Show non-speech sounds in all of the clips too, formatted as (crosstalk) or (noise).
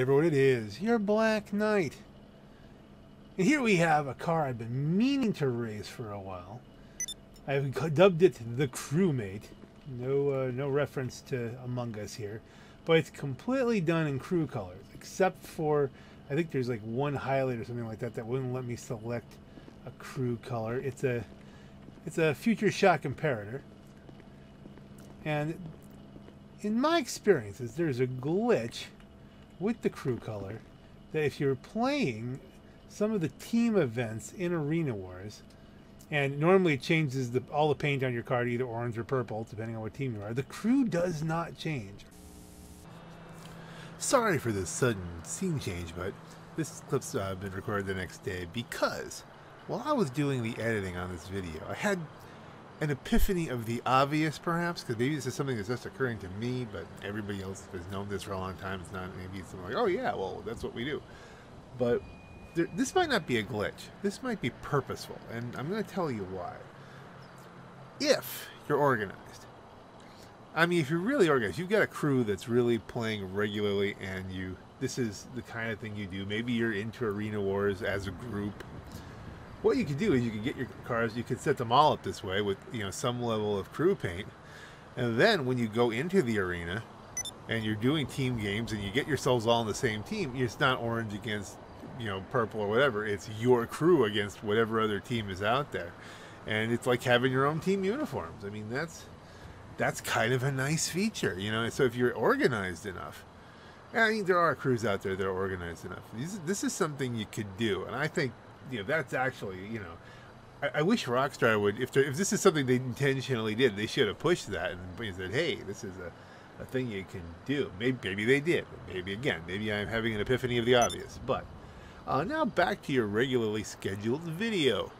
everyone, it is your Black Knight. And here we have a car I've been meaning to race for a while. I've dubbed it the Crewmate. No, uh, no reference to Among Us here, but it's completely done in crew colors, except for I think there's like one highlight or something like that that wouldn't let me select a crew color. It's a, it's a Future Shock Imperator, and in my experiences, there's a glitch with the crew color that if you're playing some of the team events in Arena Wars, and normally it changes the, all the paint on your card either orange or purple, depending on what team you are, the crew does not change. Sorry for this sudden scene change, but this clip's uh, been recorded the next day because while I was doing the editing on this video, I had an epiphany of the obvious, perhaps, because maybe this is something that's just occurring to me, but everybody else has known this for a long time. It's not maybe it's like, oh yeah, well that's what we do. But there, this might not be a glitch. This might be purposeful, and I'm going to tell you why. If you're organized, I mean, if you're really organized, you've got a crew that's really playing regularly, and you this is the kind of thing you do. Maybe you're into arena wars as a group what you could do is you could get your cars, you could set them all up this way with you know some level of crew paint, and then when you go into the arena and you're doing team games and you get yourselves all in the same team, it's not orange against you know purple or whatever. It's your crew against whatever other team is out there, and it's like having your own team uniforms. I mean that's that's kind of a nice feature, you know. So if you're organized enough. I mean, there are crews out there that are organized enough. This, this is something you could do, and I think you know that's actually you know I, I wish Rockstar would if if this is something they intentionally did they should have pushed that and said hey this is a, a thing you can do maybe maybe they did maybe again maybe I'm having an epiphany of the obvious but uh, now back to your regularly scheduled video.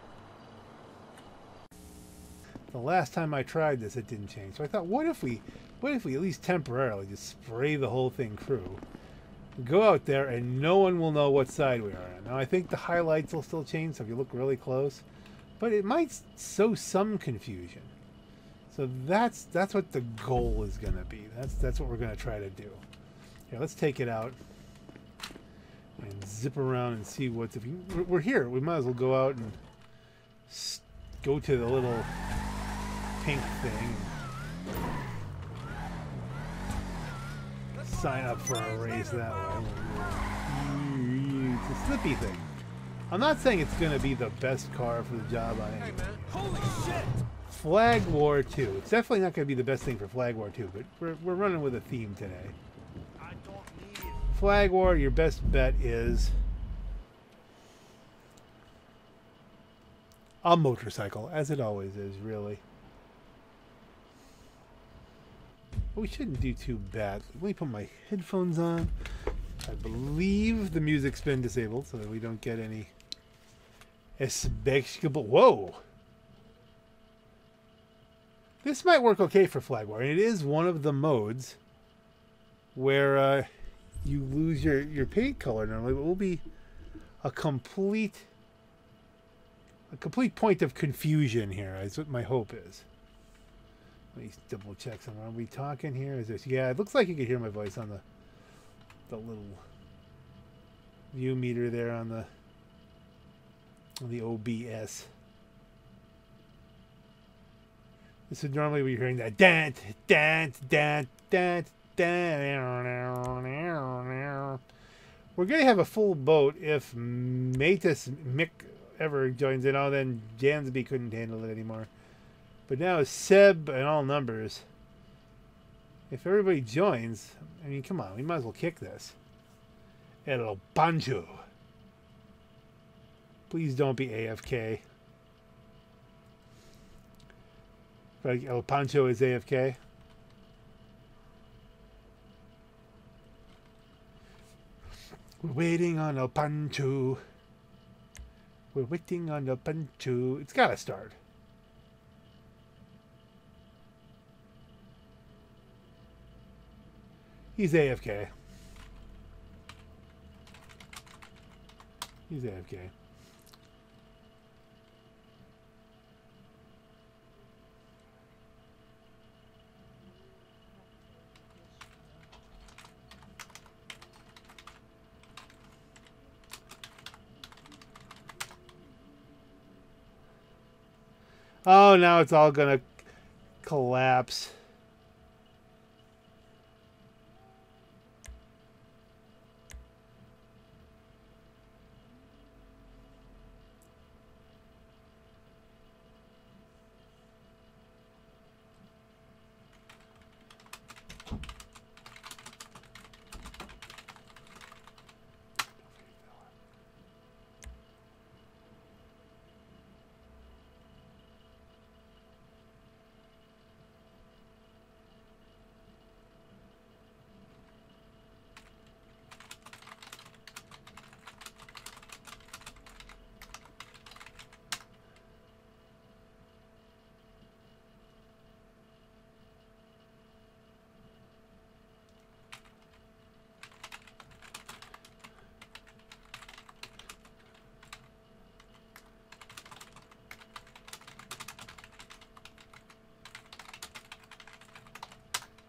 The last time I tried this, it didn't change. So I thought, what if we, what if we at least temporarily just spray the whole thing crew? Go out there and no one will know what side we are on. Now I think the highlights will still change, so if you look really close, but it might sow some confusion. So that's that's what the goal is going to be. That's that's what we're going to try to do. Here, let's take it out and zip around and see what's. If we're here, we might as well go out and go to the little pink thing sign up for a race that way. It's a slippy thing. I'm not saying it's going to be the best car for the job any. Hey Holy shit! Flag War 2. It's definitely not going to be the best thing for Flag War 2, but we're, we're running with a theme today. Flag War, your best bet is a motorcycle, as it always is, really. We shouldn't do too bad. Let me put my headphones on. I believe the music's been disabled so that we don't get any especially. Whoa! This might work okay for Flag War. It is one of the modes where uh, you lose your, your paint color normally, but will be a complete a complete point of confusion here. Is what my hope is. Let me double check something. Are we talking here? Is this? Yeah, it looks like you can hear my voice on the the little VU meter there on the on the OBS. This is normally we're hearing that dant dant dant dant dant. We're gonna have a full boat if Matus Mick ever joins in. Oh, then Jansby couldn't handle it anymore. But now Seb and all numbers. If everybody joins, I mean, come on, we might as well kick this. El Pancho. Please don't be AFK. Like El Pancho is AFK. We're waiting on El Pancho. We're waiting on El Pancho. It's gotta start. He's AFK. He's AFK. Oh, now it's all going to collapse.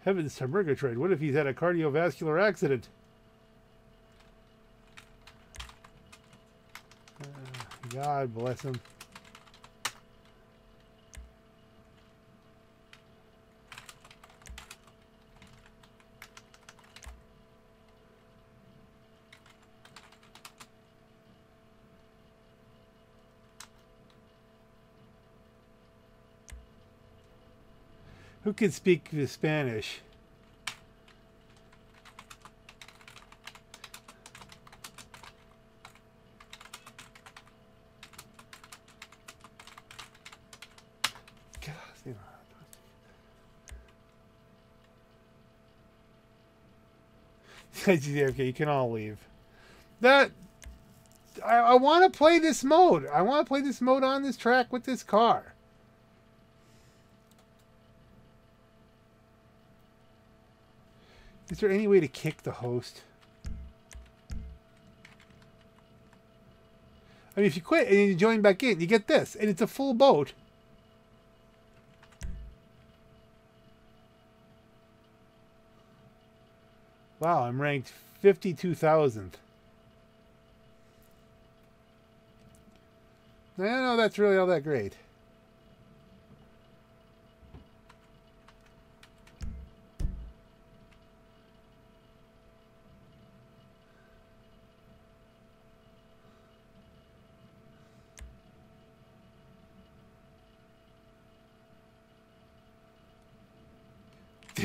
Heavens to Murgatroyd, what if he's had a cardiovascular accident? Uh, God bless him. Can speak Spanish? (laughs) Okay, you can all leave. That I, I want to play this mode. I want to play this mode on this track with this car. Is there any way to kick the host? I mean, if you quit and you join back in, you get this, and it's a full boat. Wow, I'm ranked 52,000th. I don't know that's really all that great.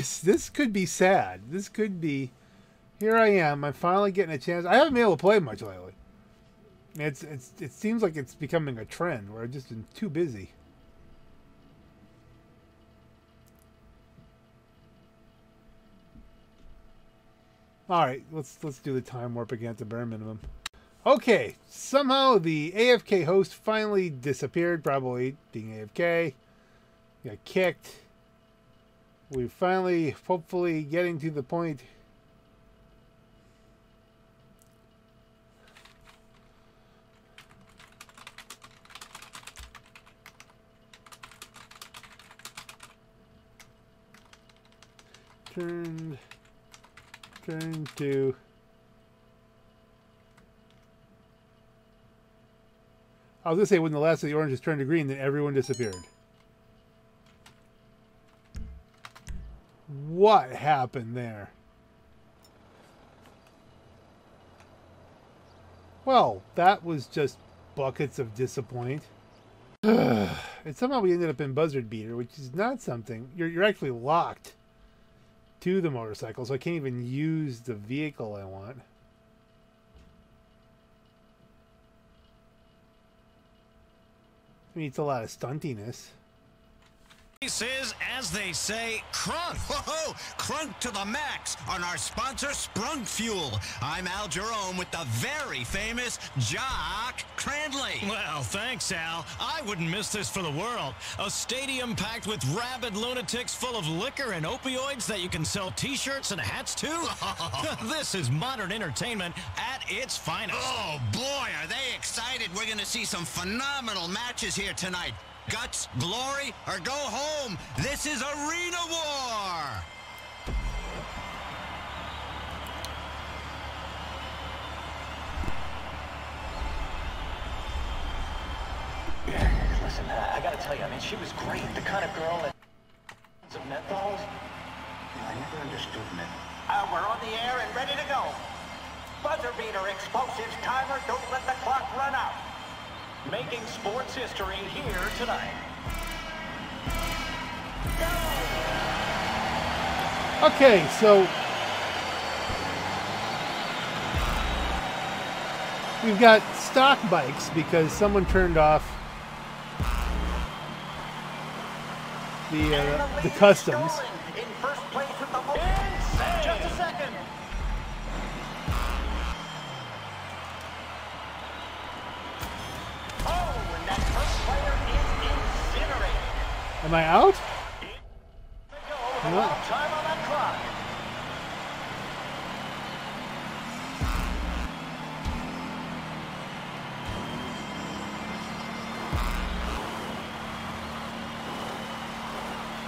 This this could be sad. This could be. Here I am. I'm finally getting a chance. I haven't been able to play much lately. It's it's it seems like it's becoming a trend where I've just been too busy. All right, let's let's do the time warp again at the bare minimum. Okay, somehow the AFK host finally disappeared, probably being AFK. Got kicked we finally, hopefully, getting to the point. Turn, turn to. I was gonna say when the last of the oranges turned to green, then everyone disappeared. What happened there? Well, that was just buckets of disappoint. (sighs) and somehow we ended up in Buzzer Beater, which is not something. You're, you're actually locked to the motorcycle, so I can't even use the vehicle I want. I mean, it's a lot of stuntiness. This is, as they say, crunk. (laughs) Whoa, crunk to the max on our sponsor, Sprunk Fuel. I'm Al Jerome with the very famous Jock Cranley. Well, thanks, Al. I wouldn't miss this for the world. A stadium packed with rabid lunatics full of liquor and opioids that you can sell t-shirts and hats to? (laughs) (laughs) this is modern entertainment at its finest. Oh, boy, are they excited. We're going to see some phenomenal matches here tonight guts, glory, or go home. This is Arena War. Listen, uh, I gotta tell you, I mean, she was great. The kind of girl that... Some menthols? I never understood men. Uh, we're on the air and ready to go. Buzzer beater, explosives, timer, don't let the clock run out. Making sports history here tonight. Okay, so we've got stock bikes because someone turned off the uh, the customs. Am I out? Clock.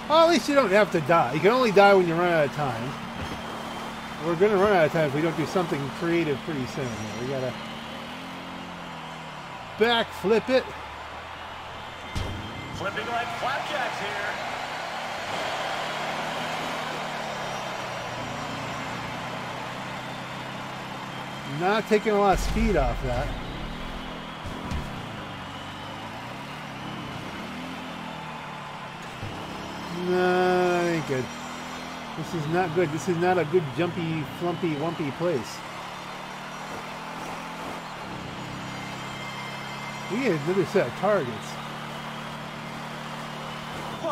Well, at least you don't have to die. You can only die when you run out of time. We're going to run out of time if we don't do something creative pretty soon. We got to backflip it. Flipping like flapjacks here. Not taking a lot of speed off that. No, ain't good. This is not good. This is not a good jumpy, flumpy, wumpy place. We need another set of targets.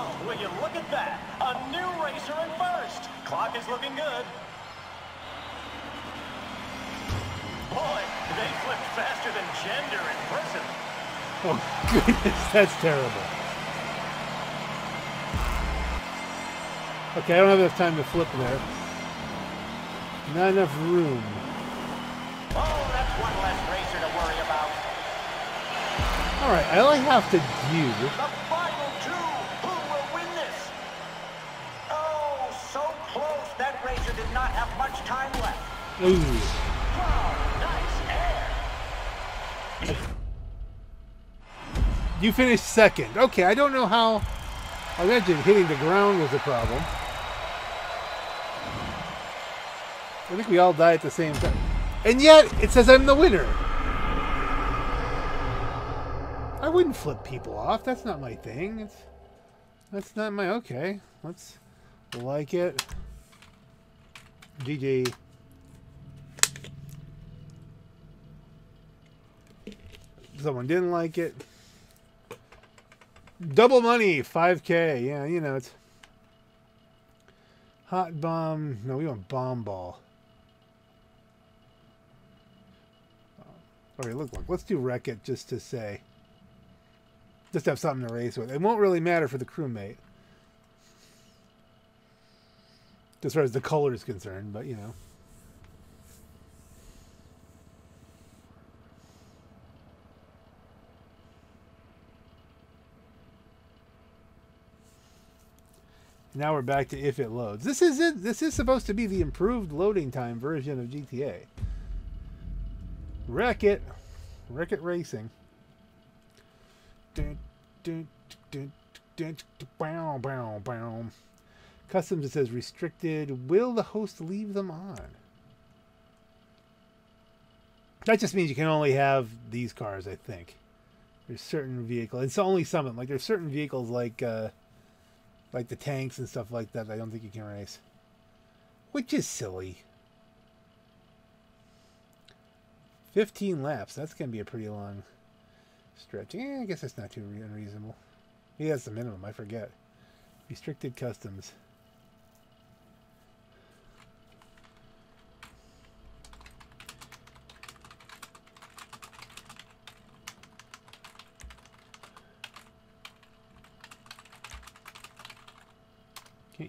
Whoa, will you look at that? A new racer in first. Clock is looking good. Boy, they flipped faster than gender in prison. Oh goodness, that's terrible. Okay, I don't have enough time to flip there. Not enough room. Oh, that's one less racer to worry about. All right, all I have to do. Ooh. You finished second. Okay, I don't know how. I imagine hitting the ground was a problem. I think we all die at the same time. And yet, it says I'm the winner. I wouldn't flip people off. That's not my thing. It's, that's not my. Okay, let's like it. GG. Someone didn't like it. Double money, 5k. Yeah, you know, it's hot bomb. No, we want bomb ball. Okay, look, look. Let's do wreck it just to say. Just have something to race with. It won't really matter for the crewmate. As far as the color is concerned, but you know. Now we're back to if it loads. This is it. This is supposed to be the improved loading time version of GTA. Wreck it, wreck it racing. Bow, bow, bow. Customs it says restricted. Will the host leave them on? That just means you can only have these cars, I think. There's certain vehicles. It's only some of them. Like there's certain vehicles like uh like the tanks and stuff like that. I don't think you can race, which is silly. 15 laps. That's going to be a pretty long stretch. Yeah, I guess that's not too unreasonable. Maybe that's the minimum. I forget. Restricted customs.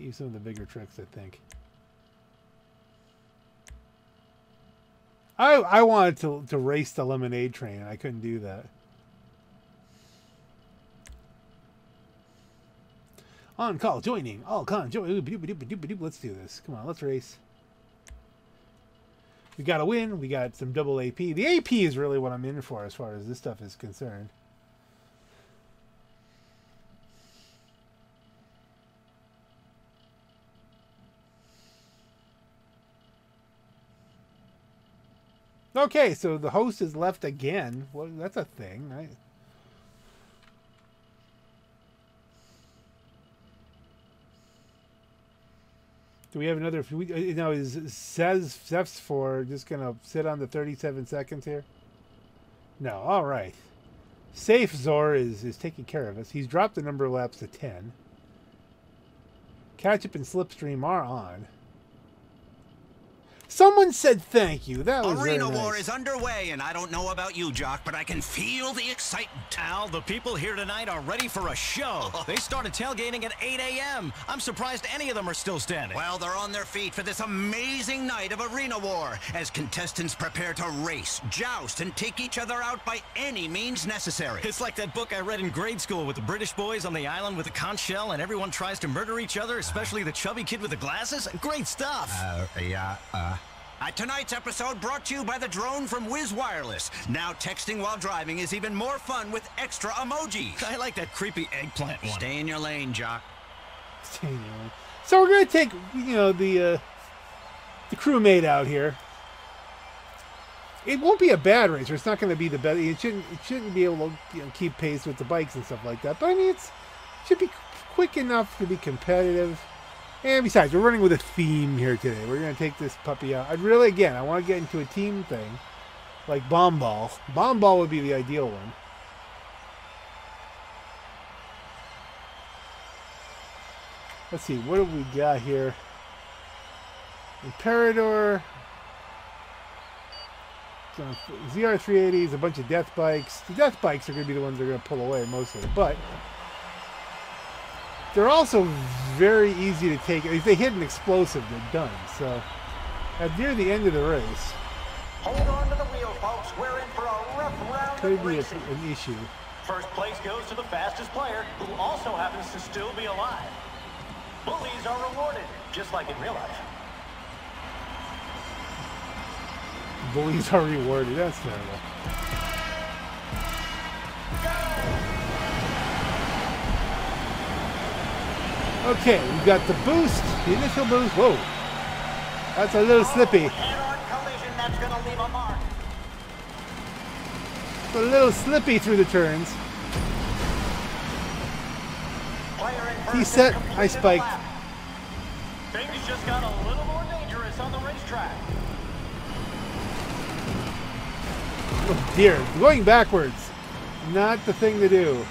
Can't use some of the bigger tricks, I think. I I wanted to to race the lemonade train, and I couldn't do that. On call, joining. All con, join. Let's do this. Come on, let's race. We got a win. We got some double AP. The AP is really what I'm in for as far as this stuff is concerned. Okay, so the host is left again. Well, that's a thing, right? Do we have another? We, uh, you know, is says Zeph's for just gonna sit on the 37 seconds here? No. All right. Safe Zor is is taking care of us. He's dropped the number of laps to 10. Catch up and Slipstream are on. Someone said thank you. That was Arena very War nice. is underway, and I don't know about you, Jock, but I can feel the excitement. Al, the people here tonight are ready for a show. (laughs) They started tailgating at 8 a.m. I'm surprised any of them are still standing. Well, they're on their feet for this amazing night of Arena War as contestants prepare to race, joust, and take each other out by any means necessary. It's like that book I read in grade school with the British boys on the island with a conch shell and everyone tries to murder each other, especially the chubby kid with the glasses. Great stuff. Uh, yeah, uh. Uh, tonight's episode brought to you by the drone from Whiz Wireless. Now texting while driving is even more fun with extra emojis. I like that creepy eggplant one. Stay in your lane, Jock. Stay in your lane. So we're gonna take you know the uh, the crewmate out here. It won't be a bad racer. It's not going to be the best. It shouldn't. It shouldn't be able to you know, keep pace with the bikes and stuff like that. But I mean, it's it should be quick enough to be competitive. And besides, we're running with a theme here today. We're going to take this puppy out. I'd really, again, I want to get into a team thing, like bomb ball. Bomb ball would be the ideal one. Let's see, what have we got here? Imperator. ZR380s, a bunch of death bikes. The death bikes are going to be the ones that are going to pull away mostly. But they're also very easy to take. If they hit an explosive, they're done. So at near the end of the race, Hold on to the wheel, folks. We're in for a rough round could of be a, an issue. First place goes to the fastest player, who also happens to still be alive. Bullies are rewarded, just like in real life. Bullies are rewarded. That's terrible. Okay, we got the boost, the initial boost. Whoa, that's a little slippy. Head-on collision that's going to leave a. It's a little slippy through the turns. He set, I spiked. Things just got a little more dangerous on the racetrack. Oh dear, going backwards, not the thing to do.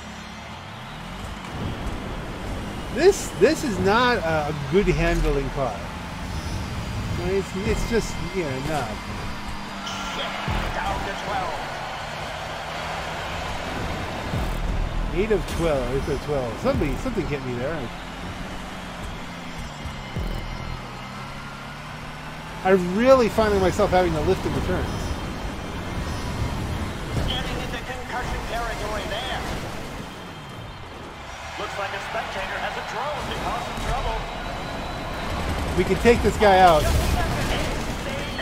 This this is not a, good handling car. It's, it's just you know not. Down to 12. Eight of twelve. Eight of twelve. Somebody something hit me there. I'm really finding myself having to lift in the turns. Spectator has a drone to cause some trouble. We can take this guy out.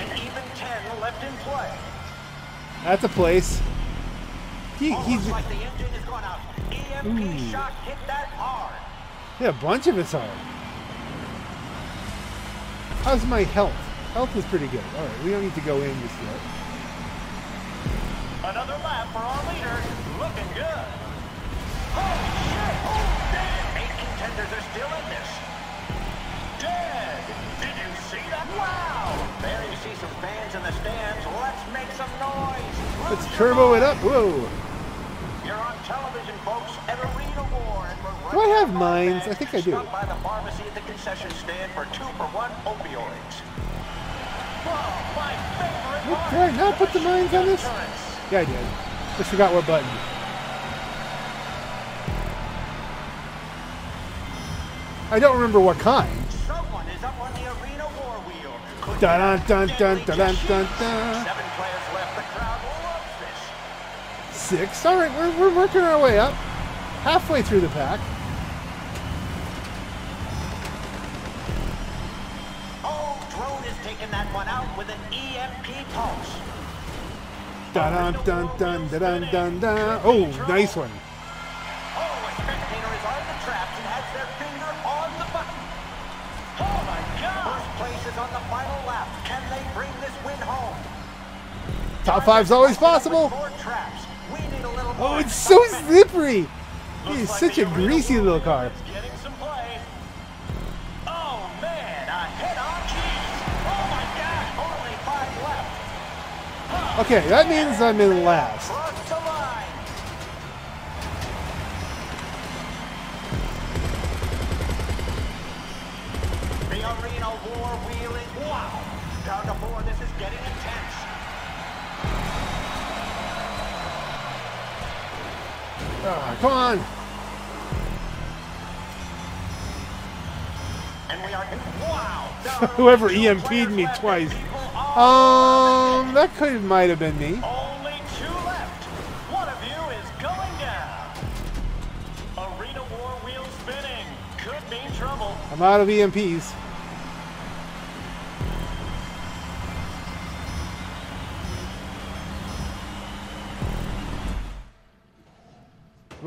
And even 10 left in play. That's a place. He, he's like the engine is going out. EMP hmm. shock hit that hard. yeah, a bunch of us are. How's my health? Health is pretty good. All right, we don't need to go in just yet. Another lap for our leader. Looking good. Oh, Let's turbo it up. Whoa. You're on television, folks, at Arena War, and we're Do I have mines? I think I do. Stop by the pharmacy at the concession stand for two for one opioids. Whoa, my favorite did I not put the mines on this? Yeah, I did. Just forgot what button. I don't remember what kind. Someone is up on the Arena War wheel. Dun dun dun dun dun dun dun. Six. All right, we're, we're working our way up. Halfway through the pack. Oh, drone is taking that one out with an EMP pulse. Dun dun dun dun dun dun dun. dun. Oh, nice one. Oh, a spectator is on the traps and has their finger on the button. Oh my God! First place is on the final lap. Can they bring this win home? Top five's always possible. More traps. Oh, it's so slippery. It is such a greasy little car. is Getting some play. Oh man, a head-on cheese. Oh my God, only five left. Okay, that means I'm in last. Ah, come on. And we are. Wow. There are Whoever two EMP'd players me left, twice. and people are Um, that could might have been me. Only two left. One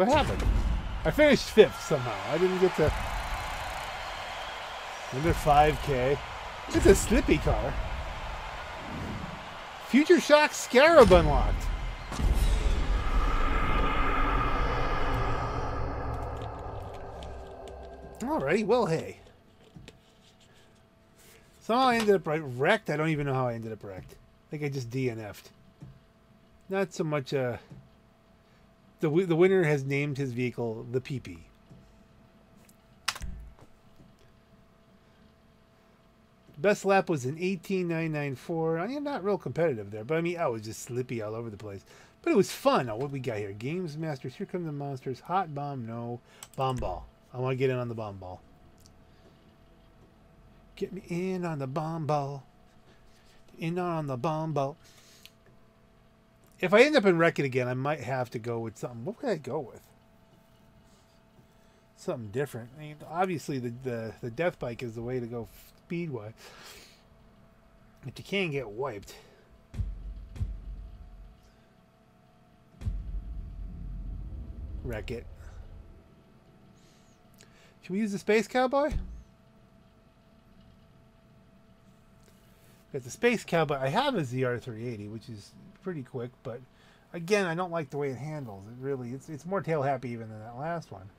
What happened? I finished fifth somehow. I didn't get to under 5K. It's a slippy car. Future Shock Scarab unlocked. Alrighty, well, hey. Somehow I ended up wrecked. I don't even know how I ended up wrecked. I think I just DNF'd. Not so much. Uh, the the winner has named his vehicle the PP. Best lap was an 18994. I am not real competitive there, but I mean I was just slippy all over the place. But it was fun. Now what we got here? Games Masters. Here come the monsters. Hot bomb. No bomb ball. I want to get in on the bomb ball. Get me in on the bomb ball. In on the bomb ball. If I end up in Wreck-It again, I might have to go with something. What would I go with? Something different. I mean, obviously the, the, the death bike is the way to go speed-wise. But you can get wiped. Wreck-It. Should we use the Space Cowboy? Got the Space Cowboy. I have a ZR380, which is pretty quick, but again, I don't like the way it handles. It really, it's it's more tail happy even than that last one.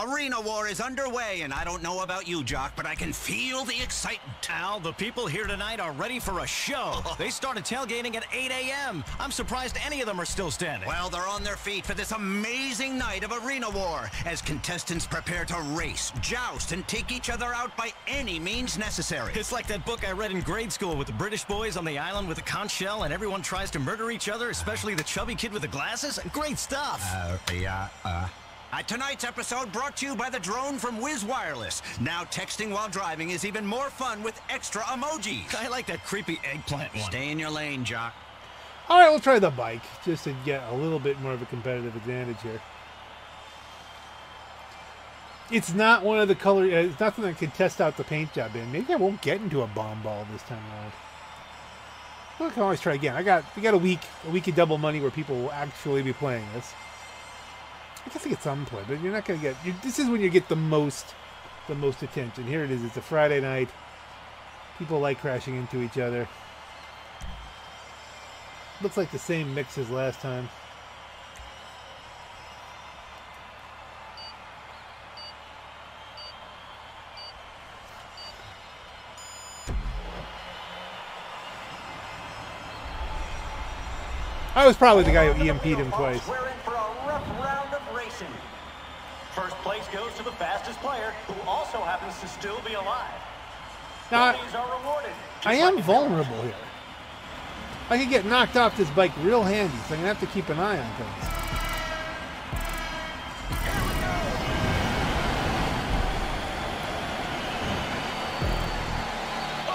Arena War is underway, and I don't know about you, Jock, but I can feel the excitement. Al, the people here tonight are ready for a show. (laughs) They started tailgating at 8 a.m. I'm surprised any of them are still standing. Well, they're on their feet for this amazing night of Arena War as contestants prepare to race, joust, and take each other out by any means necessary. It's like that book I read in grade school with the British boys on the island with a conch shell and everyone tries to murder each other, especially the chubby kid with the glasses. Great stuff. Uh, yeah, uh. Uh, tonight's episode brought to you by the drone from Whiz Wireless. Now texting while driving is even more fun with extra emojis. I like that creepy eggplant one. Stay in your lane, Jock. All right, we'll try the bike just to get a little bit more of a competitive advantage here. It's not one of the color. Uh, it's nothing I can test out the paint job in. Maybe I won't get into a bomb ball this time around. We can always try again. I got we got a week a week of double money where people will actually be playing this. I guess I get some play, but you're not gonna get. You, this is when you get the most the most attention. Here it is. It's a Friday night. People like crashing into each other. Looks like the same mix as last time. I was probably the guy who EMP'd him twice. We're in for a rough round of racing. First place goes to the fastest player, who also happens to still be alive. Now, are rewarded. I am in vulnerable here. I could get knocked off this bike real handy, so I'm gonna have to keep an eye on things.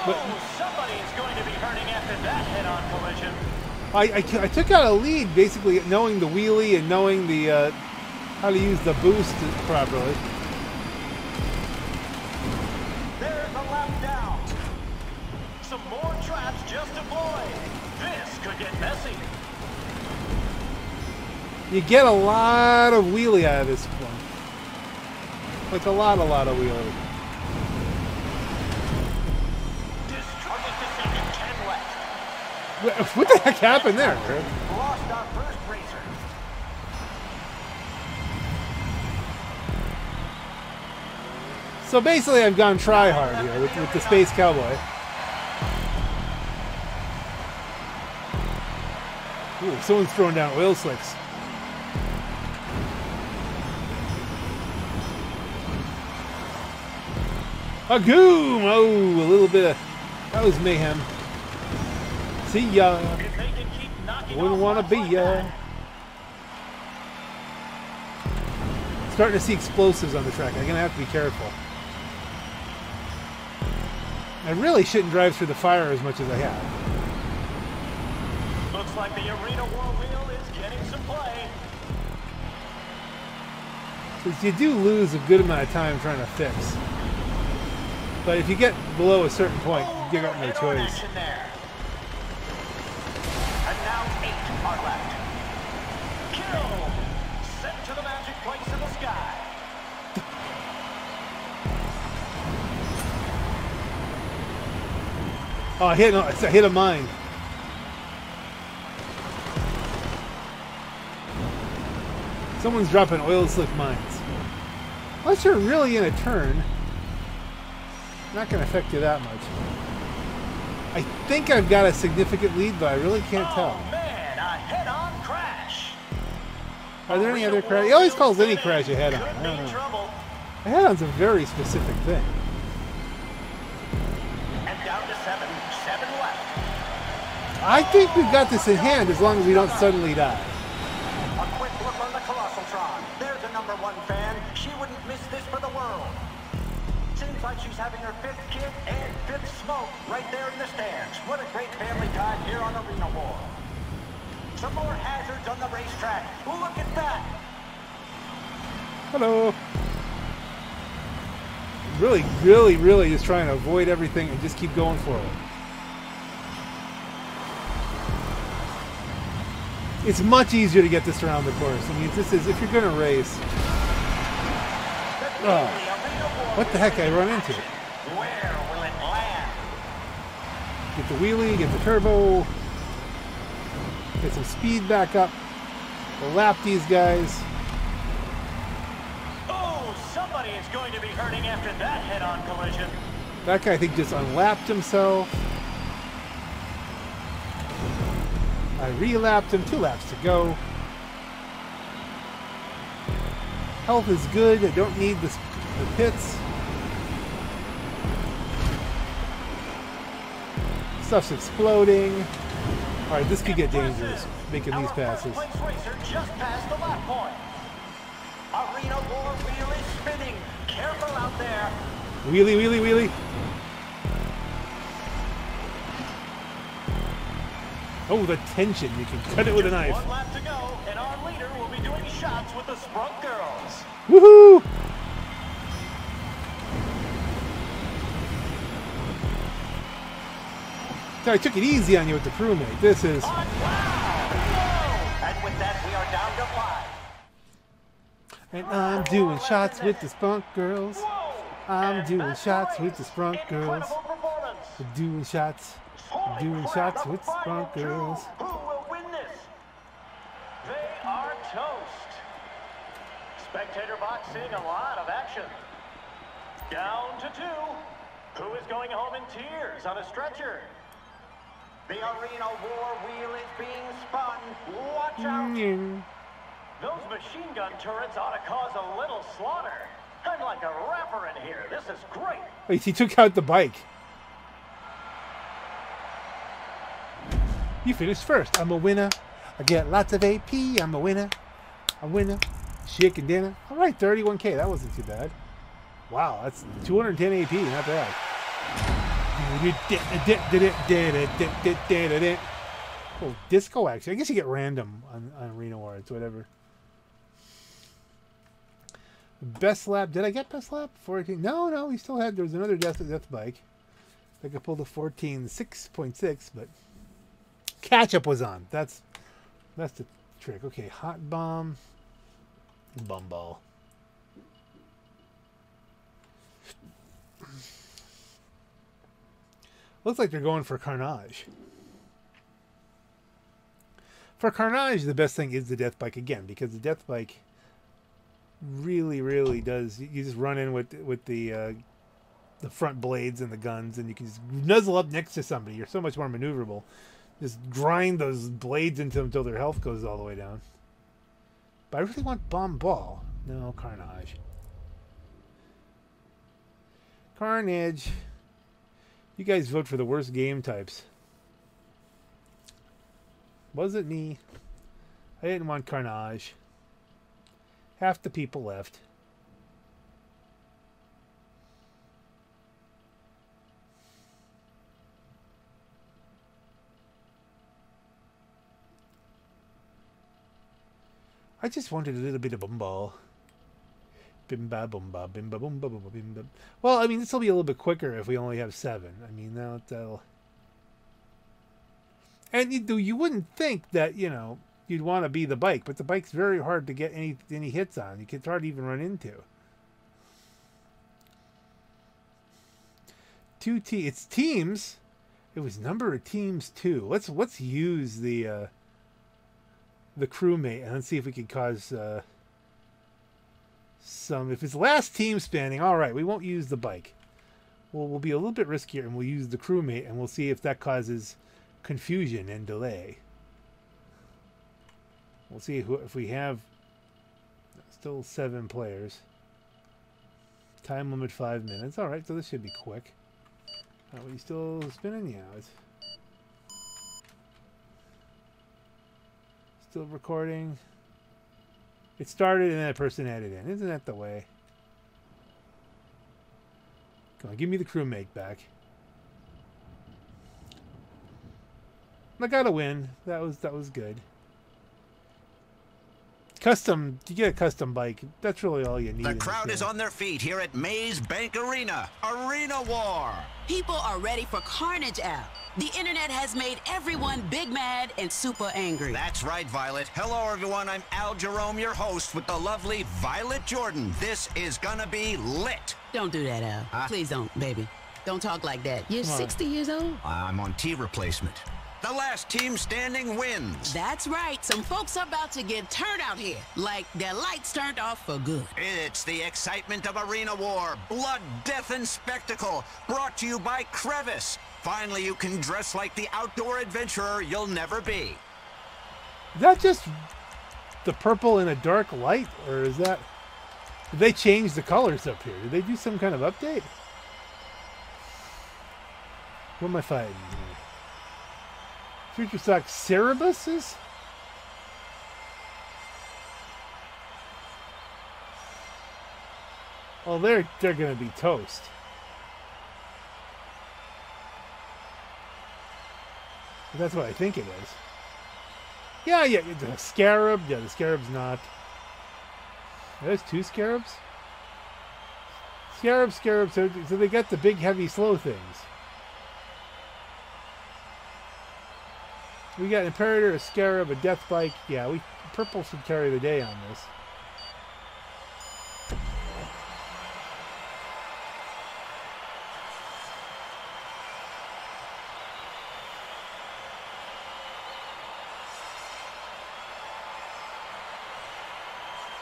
Oh, somebody is going to be hurting after that head-on collision. I, I, I took out a lead basically knowing the wheelie and knowing the uh, how to use the boost properly. There's a lap down. Some more traps just deployed. This could get messy. You get a lot of wheelie out of this one. Like a lot, a lot of wheeling. Destroyed to second, 10 left. What (laughs) what the heck happened there? Lost our first racer. So basically, I've gone try hard here with, with the Space Cowboy. Ooh, someone's throwing down oil slicks. A goom! Oh, a little bit of that was mayhem. See ya. Wouldn't want to be ya. Starting to see explosives on the track. I'm gonna have to be careful. I really shouldn't drive through the fire as much as I have. Looks like the arena war wheel is getting some play. Because you do lose a good amount of time trying to fix. But if you get below a certain point, Oh, you got no choice. Oh, I hit, no, I hit a mine. Someone's dropping oil slick mines. Unless you're really in a turn, not going to affect you that much. I think I've got a significant lead, but I really can't tell. Oh man, a head-on crash. Are there any other crash? He always calls any crash a head-on. I don't know. A head-on's a very specific thing. I think we've got this in hand as long as we don't suddenly die. A quick look on the Colossatron. There's a number one fan. She wouldn't miss this for the world. Seems like she's having her fifth kid and fifth smoke right there in the stands. What a great family time here on Arena War. Some more hazards on the racetrack. Look at that. Hello. Really, really, really just trying to avoid everything and just keep going forward. It's much easier to get this around the course. I mean, this is if you're going to race. Oh. What the heck I run into? Where will it land? Get the wheelie, get the turbo, get some speed back up, we'll lap these guys. Oh, somebody is going to be hurting after that head-on collision. That guy, I think, just unlapped himself. I relapped him, two laps to go. Health is good, I don't need the, the pits. Stuff's exploding. Alright, this could get dangerous, making these Our passes. First place racer Oh, the tension. You can cut it with a knife. One lap to go, and our leader will be doing shots with the Sprunk Girls. Woohoo! So I took it easy on you with the crewmate. This is. And with that, we are down to five. And I'm doing shots with the Sprunk girls. I'm doing shots with the. Sprunk girls. Doing shots. Doing shots with the final Sprunk two. girls. Who will win this? They are toast. Spectator box seeing a lot of action. Down to two. Who is going home in tears on a stretcher? The arena war wheel is being spun. Watch out. Mm. Those machine gun turrets ought to cause a little slaughter. I'm like a rapper in here. This is great. Wait, he took out the bike. You finished first. I'm a winner. I get lots of AP. I'm a winner. A winner. Chicken dinner. All right, 31k. That wasn't too bad. Wow, that's 210 AP. Not bad. Oh, disco action. I guess you get random on, on Arena Awards, whatever. Best lap. Did I get best lap? 14. No, no, we still had. There was another death death bike. I could pull the 14 6.6, but catch up was on. That's that's the trick. Okay, hot bomb, bum ball. Looks like they're going for Carnage. For Carnage, the best thing is the Death Bike again, because the Death Bike really, really does. You just run in with with the uh, the front blades and the guns, and you can just nuzzle up next to somebody. You're so much more maneuverable. Just grind those blades into them until their health goes all the way down. But I really want Bomb Ball. No, Carnage. Carnage. You guys vote for the worst game types. Was it me? I didn't want Carnage. Half the people left. I just wanted a little bit of bumball. Bimba bumba bimba bumba bumba bimba. Well, I mean, this will be a little bit quicker if we only have seven. I mean, that, that'll. And you do you wouldn't think that you know you'd want to be the bike, but the bike's very hard to get any any hits on. You can hard to even run into. Two T. It's teams. It was number of teams too. Let's let's use the uh, the crewmate and let's see if we can cause uh, some. If it's last team spanning, all right, we won't use the bike. Well, we'll be a little bit riskier and we'll use the crewmate and we'll see if that causes confusion and delay. We'll see who, if we have still seven players. Time limit five minutes. All right, so this should be quick. Are we still spinning? Yeah, it's still recording. It started and then a person added in. Isn't that the way? Come on, give me the crewmate back. I got a win. That was that was good. Custom, you get a custom bike. That's really all you need. The crowd is on their feet here at Maze Bank Arena. Arena War. People are ready for Carnage out. The internet has made everyone big mad and super angry. That's right, Violet. Hello, everyone. I'm Al Jerome, your host, with the lovely Violet Jordan. This is gonna be lit. Don't do that, Al. Huh? Please don't, baby. Don't talk like that. You're 60 years old. I'm on T replacement. The last team standing wins. That's right. Some folks are about to get turned out here. Like their lights turned off for good. It's the excitement of Arena War, blood, death, and spectacle, brought to you by Crevice. Finally, you can dress like the outdoor adventurer you'll never be. Is that just the purple in a dark light, or is that? Did they change the colors up here? Did they do some kind of update? What am I fighting here? Future Shock Cerberuses? Oh, they're they're gonna be toast. That's what I think it is. Yeah, yeah, the scarab. Yeah, the scarab's not. There's two scarabs. Scarab, scarab. So, so they got the big, heavy, slow things. We got an Imperator, a Scarab, a Death Bike. Yeah, we purple should carry the day on this.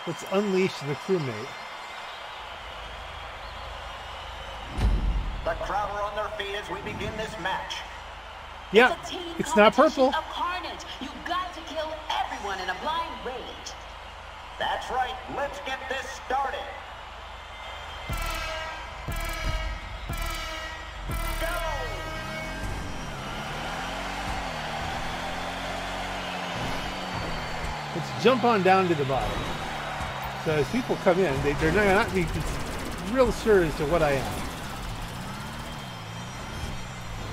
Let's unleash the crewmate. The crowd are on their feet as we begin this match. Yeah, It's it's not purple. Carnage. You got to kill everyone in a blind rage. That's right. Let's get this started. Go! Let's jump on down to the bottom. So as people come in, they, they're not, not be real sure as to what I am.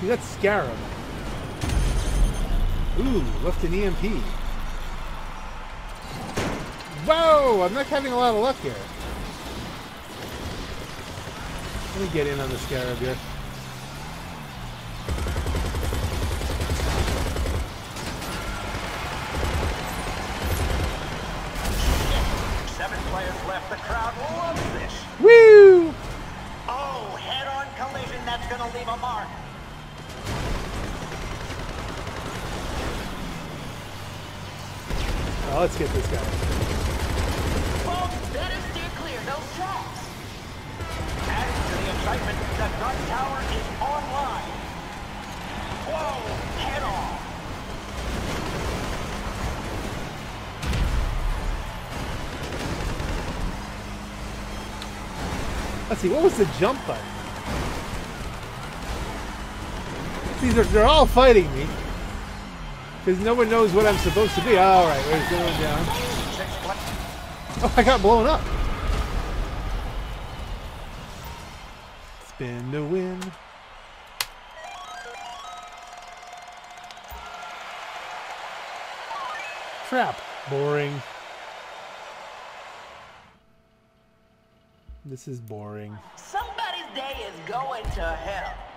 See, that's Scarab. Ooh, left an EMP. Whoa! I'm not having a lot of luck here. Let me get in on the Scarab here. Seven players left. The crowd loves this. Woo! Oh, head-on gonna leave a mark. Let's get this guy. Folks, better steer clear those tracks. Adding to the excitement, the gun tower is online. Whoa, head on. Let's see, what was the jump button? These are they're all fighting me. Because no one knows what I'm supposed to be. Ah, all right, where's going down? Oh, I got blown up. Spin to win. Trap. Boring. This is boring. Somebody's day is going to hell.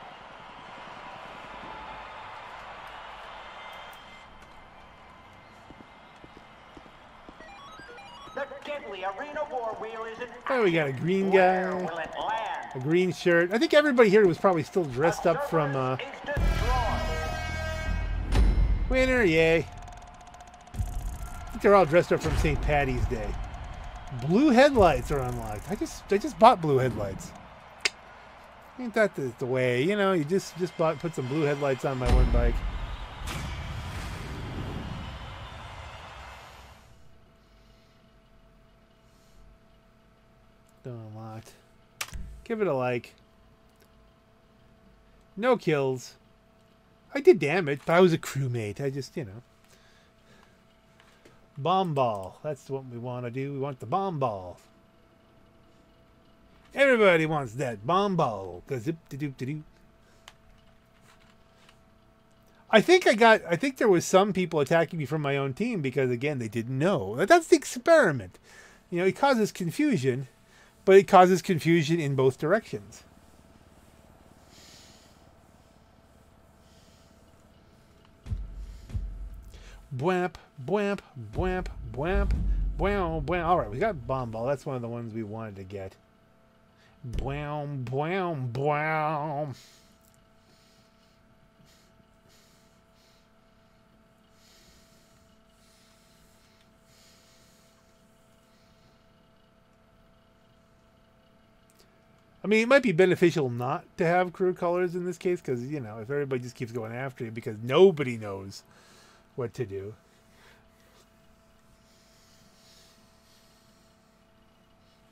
Oh, we got a green guy, will it land? a green shirt. I think everybody here was probably still dressed up from uh, Winner, yay. I think they're all dressed up from St. Patty's Day. Blue headlights are unlocked. I just I just bought blue headlights. Ain't that the, the way? You know, you just just bought put some blue headlights on my one bike. Done unlocked. Give it a like. No kills. I did damage, but I was a crewmate. I just, you know. Bomb ball. That's what we want to do. We want the bomb ball. Everybody wants that bomb ball. Cause de doop de. I think I got. I think there was some people attacking me from my own team because again they didn't know. That's the experiment. You know, it causes confusion, but it causes confusion in both directions. Bwamp, bwamp, bwamp, bwamp, bwam, bwam. All right, we got bomb ball. That's one of the ones we wanted to get. Bwam, bwam, bwam. I mean, it might be beneficial not to have crew colors in this case because, you know, if everybody just keeps going after you because nobody knows what to do.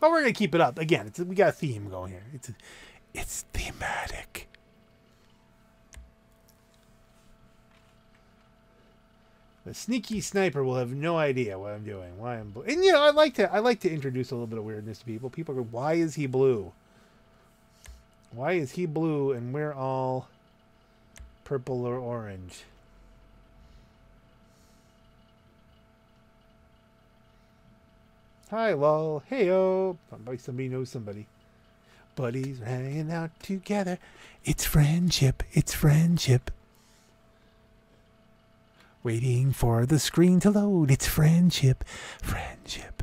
But we're gonna keep it up again. It's we got a theme going here. It's it's thematic. The sneaky sniper will have no idea what I'm doing, why I'm blue. And you know, I like to I like to introduce a little bit of weirdness to people. People go, "Why is he blue? Why is he blue and we're all purple or orange?" Hi, lol. Heyo. Somebody, somebody knows somebody. Buddies hanging out together. It's friendship. It's friendship. Waiting for the screen to load. It's friendship. Friendship.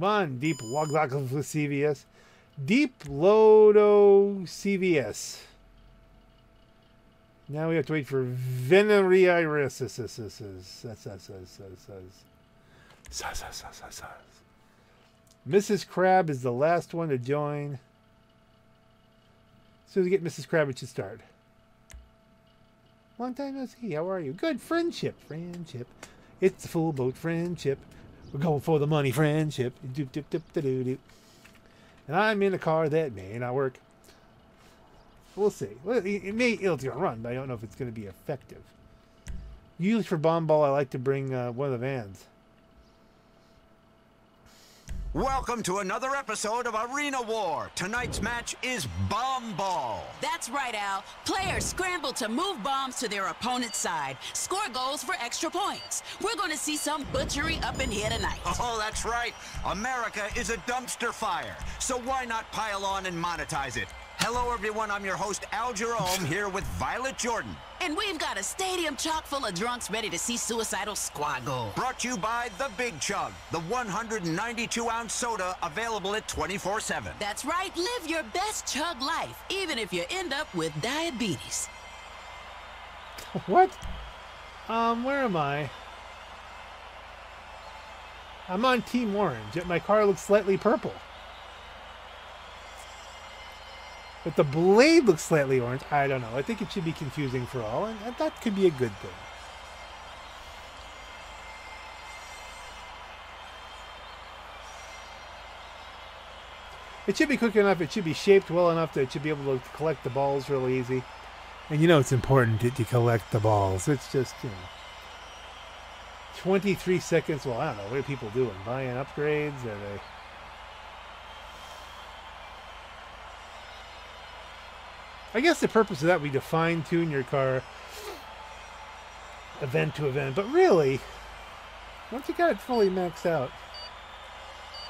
Come on, Deep Woglock of CVS. Deep Lodo CVS. Now we have to wait for Veneriiris. Mrs. Crab is the last one to join. As soon as we get Mrs. Crab, it should start. Long time no see. How are you? Good friendship. Friendship. It's full boat friendship. We're going for the money friendship. And I'm in a car that may not work. We'll see. It may it's gonna run, but I don't know if it's gonna be effective. Usually for bomb ball, I like to bring uh, one of the vans. Welcome to another episode of Arena War. Tonight's match is Bomb Ball. That's right, Al. Players scramble to move bombs to their opponent's side, score goals for extra points. We're going to see some butchery up in here tonight. (laughs) Oh, that's right. America is a dumpster fire. So why not pile on and monetize it? Hello, everyone. I'm your host, Al Jerome, here with Violet Jordan. And we've got a stadium chock full of drunks ready to see suicidal squad goals. Brought to you by The Big Chug, the 192-ounce soda available at 24-7. That's right, live your best chug life, even if you end up with diabetes. What? Um, where am I? I'm on Team Orange, yet my car looks slightly purple. But the blade looks slightly orange. I don't know. I think it should be confusing for all, and that could be a good thing. It should be quick enough. It should be shaped well enough that it should be able to collect the balls really easy. And you know it's important you collect the balls. It's just, you know. 23 seconds. Well, I don't know. What are people doing? Buying upgrades? Are they. I guess the purpose of that would be to fine tune your car event to event. But really, once you got it fully maxed out,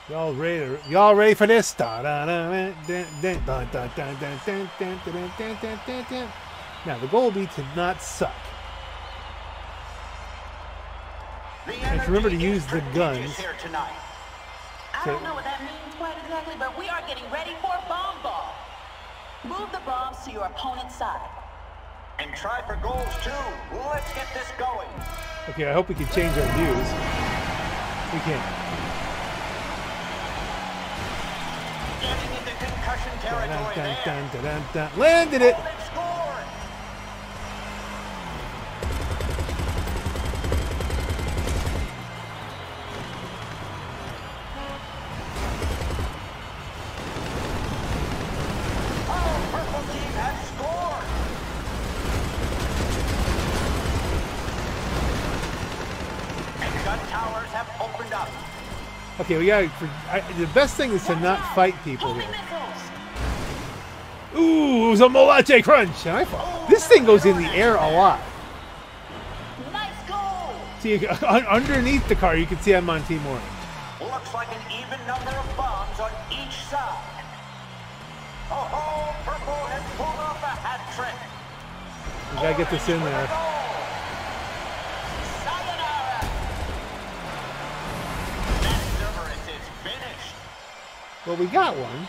y'all ready? Y'all ready for this? Now the goal will be to not suck. And remember to use the guns. I don't know what that means quite exactly, but we are getting ready for bomb ball. Move the bombs to your opponent's side. And try for goals too. Let's get this going. Okay, I hope we can change our views. We can. Getting into concussion territory dun, there. dun, dun, dun, dun. Landed it! Okay, we got the best thing is to not fight people here. Ooh, it was a Molache crunch. And I thought- this thing goes in the air a lot. See, (laughs) underneath the car, you can see I'm on Team Orange. Looks like an even number of bombs on each side. Oh, oh purple has pulled off a hat trick. We gotta get this in there. Well, we got one,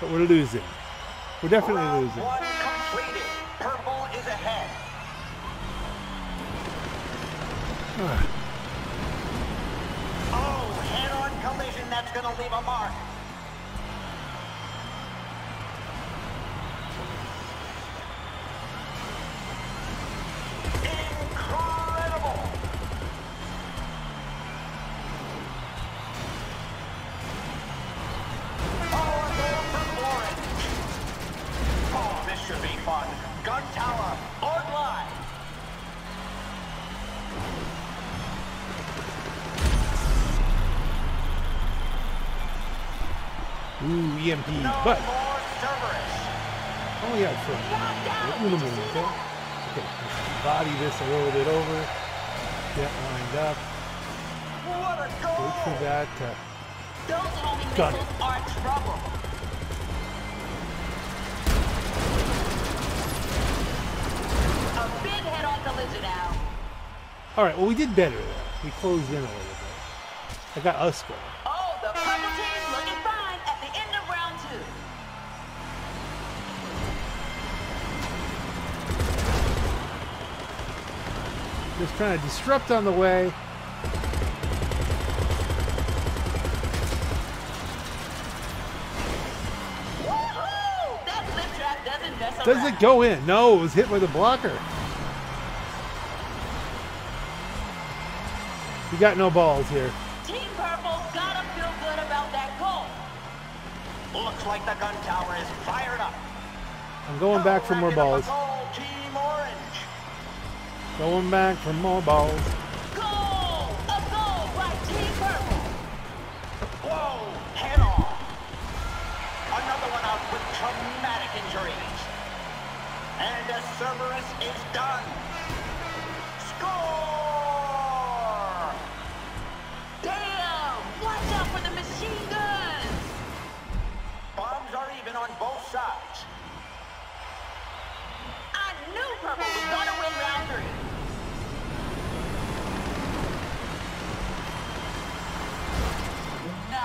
but we're losing. We're definitely Round losing. one completed. Purple is ahead. Oh, head-on collision. That's going to leave a mark. EMP. But Cerberus. oh yeah, for uno momento. Okay, let's body this a little bit over. Get lined up. What a Wait for that. Those homing Got it. are trouble. A big head-on collision now. all right. Well, we did better. Though. We closed in a little bit. I got us going. Just trying to disrupt on the way. Woohoo! That flip trap doesn't mess Does around. it go in? No, it was hit with a blocker. You got no balls here. Team Purple's gotta feel good about that goal. Looks like the gun tower is fired up. I'm going back for more Racking up balls. Going back for more balls. Goal! A goal by Team Purple. Whoa, head. Another one out with traumatic injuries. And Cerberus is done. Score! Damn! Watch out for the machine guns. Bombs are even on both sides. I knew Purple was gonna win round three. Nice. Head-on collision.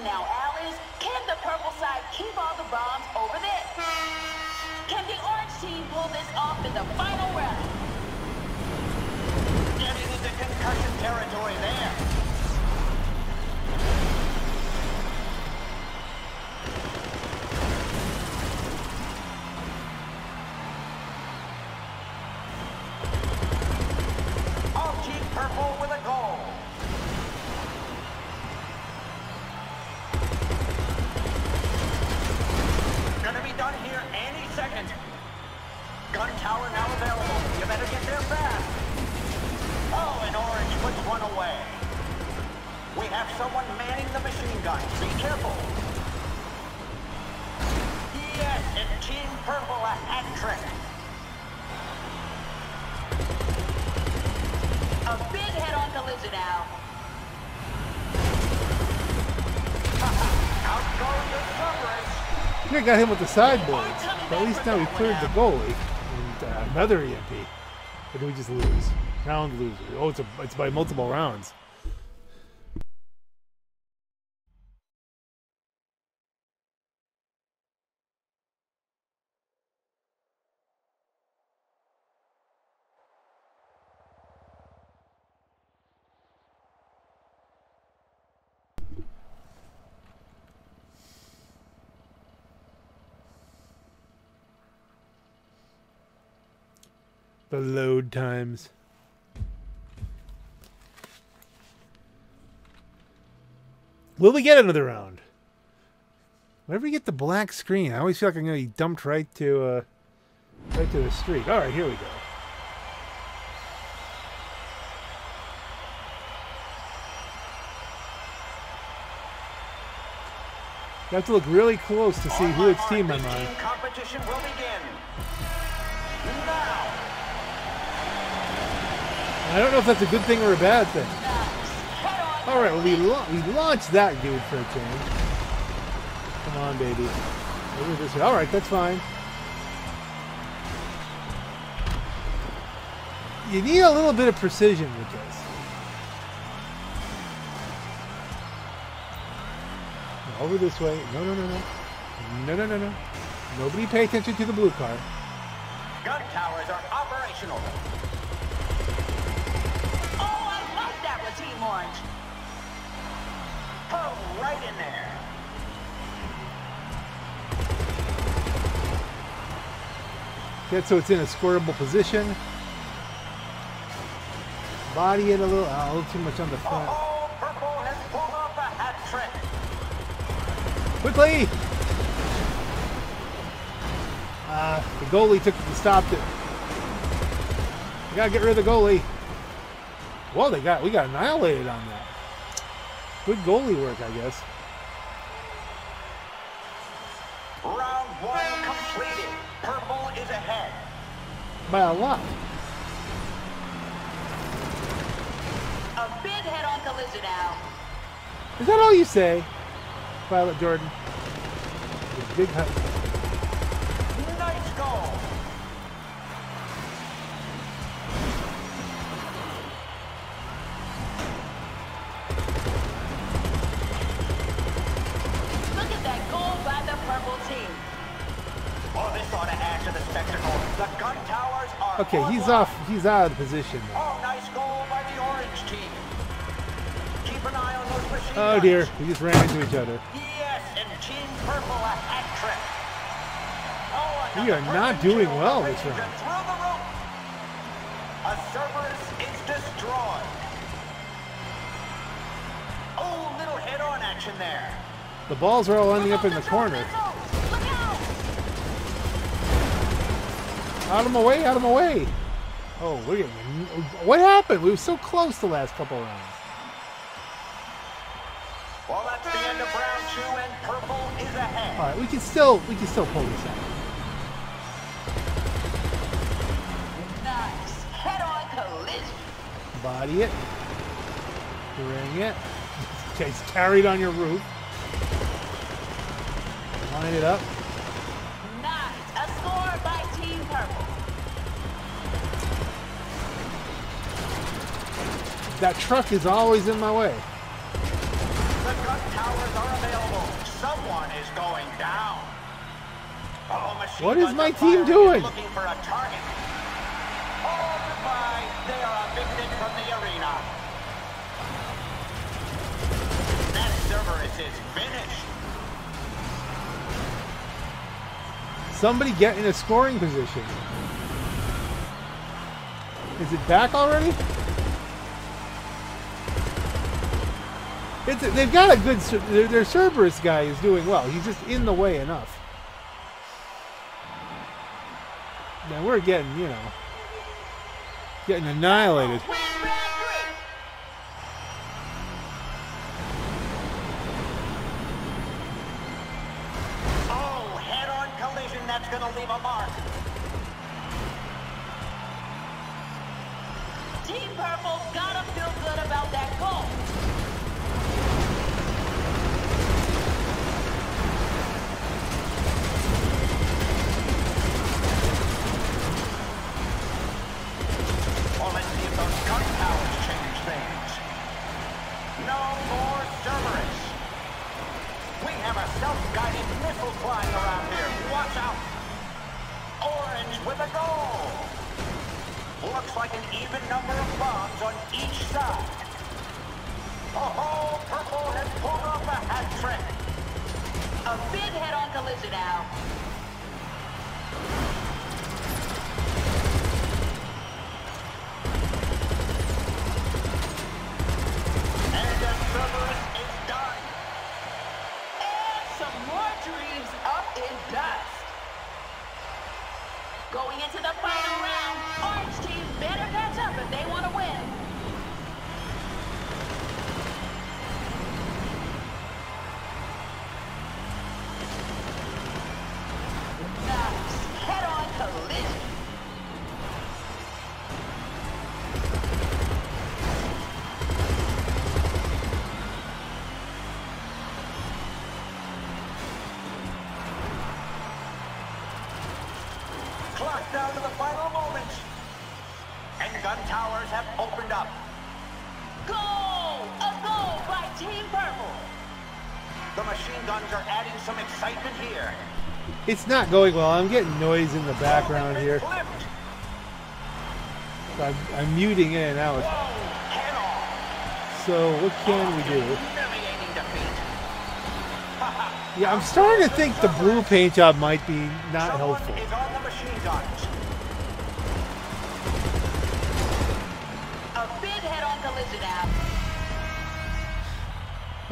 Now, have someone manning the machine guns. Be careful. Yes, and Team Purple a hat trick. A big head-on collision, Al. Out goes the Cerberus. Yeah, got him with the sideboards. But at least now we cleared the goalie. And uh, another EMP. Or do we just lose? Round loser. Oh, it's, a, it's by multiple rounds. The load times. Will we get another round? Whenever you get the black screen, I always feel like I'm going to be dumped right to, uh, right to the street. All right, here we go. You have to look really close to see who its team I'm on. competition will begin. Now. I don't know if that's a good thing or a bad thing. All right, well, we, la- we launched that dude for a change. Come on, baby. Over this way. All right, that's fine. You need a little bit of precision with this. Over this way. No, no, no, no. No, no, no, no. Nobody pay attention to the blue car. Gun towers are operational. Oh, I Team Orange. Oh, right in there. Get so it's in a squareable position. Body it a little, uh, a little too much on the front. Oh, Purple has pulled off a hat trick. Quickly! Uh, the goalie took it, stopped it. We gotta get rid of the goalie. Well, they got we got annihilated on that. Good goalie work, I guess. Round one completed. Purple is ahead. By a lot. A big head-on collision, Al. Is that all you say, Violet Jordan? The big hut. Nice goal. Look at that goal by the purple team. Oh, this ought to add to the spectacle. The gun towers are Okay, he's off. He's out of position. Now. Oh, nice goal by the orange team. Keep an eye on those machine Oh guns. dear, we just ran into each other. Yes, and Team Purple a hat trick. Oh, We are not doing well this round. Through the roof. A Cerberus is destroyed. Oh, little head-on action there. The balls are all ending up in the corner. Look out! Out of my way, out of my way. Oh, we're getting. What happened? We were so close the last couple rounds. Well, that's the end of round two, and Purple is ahead. All right, we can still we can still pull this out. Nice. Head-on collision. Body it. Bring it. Okay, (laughs) it's carried on your roof. Line it up. That truck is always in my way. The gun towers are available. Someone is going down. Oh, What is my team doing? Looking for a target. Oh, goodbye. They are evicted from the arena. That Cerberus is finished. Somebody get in a scoring position. Is it back already? It's they've got a good. Their, their Cerberus guy is doing well. He's just in the way enough. Now we're getting, you know, getting annihilated. Win round three. Oh, head-on collision. That's going to leave a mark. Team Purple gotta feel good about that goal. Well, let's see if those gun towers change things. No more Cerberus. We have a self-guided missile flying around here. Watch out. Orange with a goal. Looks like an even number of bombs on each side. Oh, Purple has pulled off a hat trick. A big head-on collision now. The machine guns are adding some excitement here. It's not going well. I'm getting noise in the background here. Flipped. I'm, I'm muting in and out. Head on. So what can we do? (laughs) Yeah, I'm starting to think the blue paint job might be not helpful. is on the machine guns.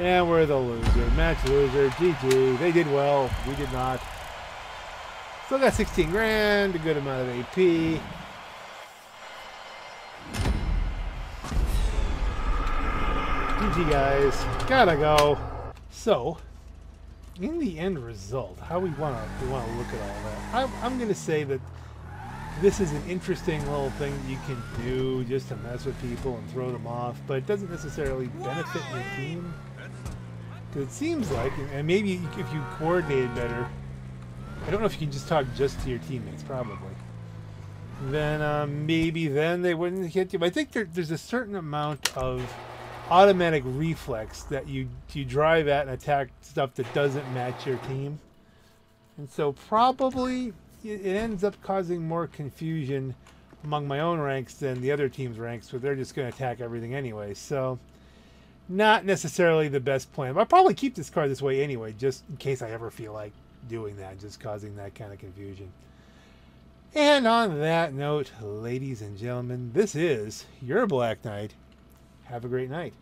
And we're the loser. Match loser. GG. They did well. We did not. Still got 16 grand, a good amount of AP. GG guys. Gotta go. So, in the end result, how we wanna we wanna look at all that. I'm, I'm gonna say that this is an interesting little thing that you can do just to mess with people and throw them off, but it doesn't necessarily benefit your team. It seems like, and maybe if you coordinated better, I don't know if you can just talk just to your teammates, probably. Then um, maybe then they wouldn't hit you. But I think there, there's a certain amount of automatic reflex that you you drive at and attack stuff that doesn't match your team, and so probably it it ends up causing more confusion among my own ranks than the other team's ranks, so they're just going to attack everything anyway. So, not necessarily the best plan. I'll probably keep this card this way anyway, just in case I ever feel like doing that, just causing that kind of confusion. And on that note, ladies and gentlemen, this is your Black Knight. Have a great night.